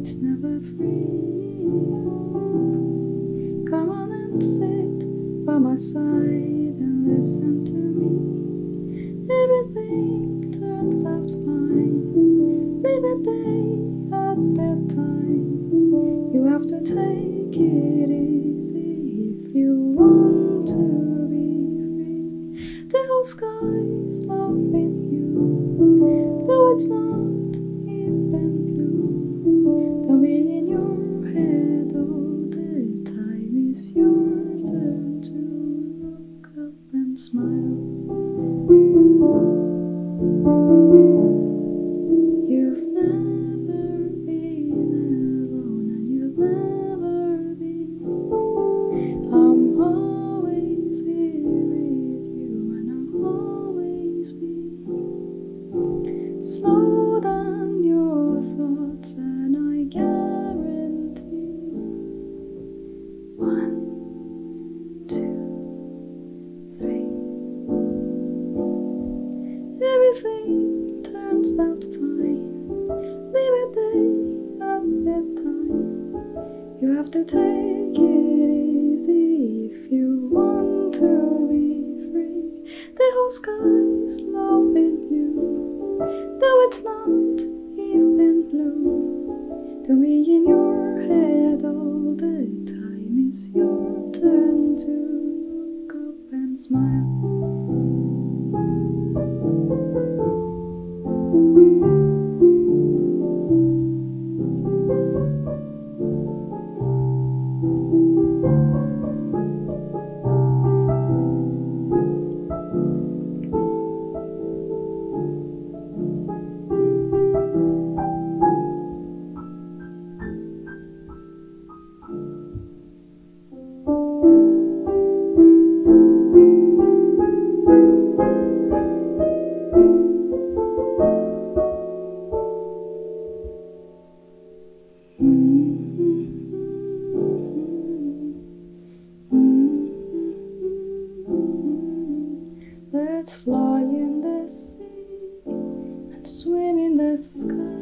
it's never free. Come on and sit by my side and listen to me. Everything turns out fine. Live a day at that time. You have to take it easy if you want to be free. The whole sky's loving you, though it's not smile. You've never been alone, and you'll never be. I'm always here with you, and I'll always be. Slow to take it easy if you want to be free. The whole sky's loving you, though it's not even blue. Don't be in your head all the time. It's your turn to look up and smile. Let's fly in the sea and swim in the sky.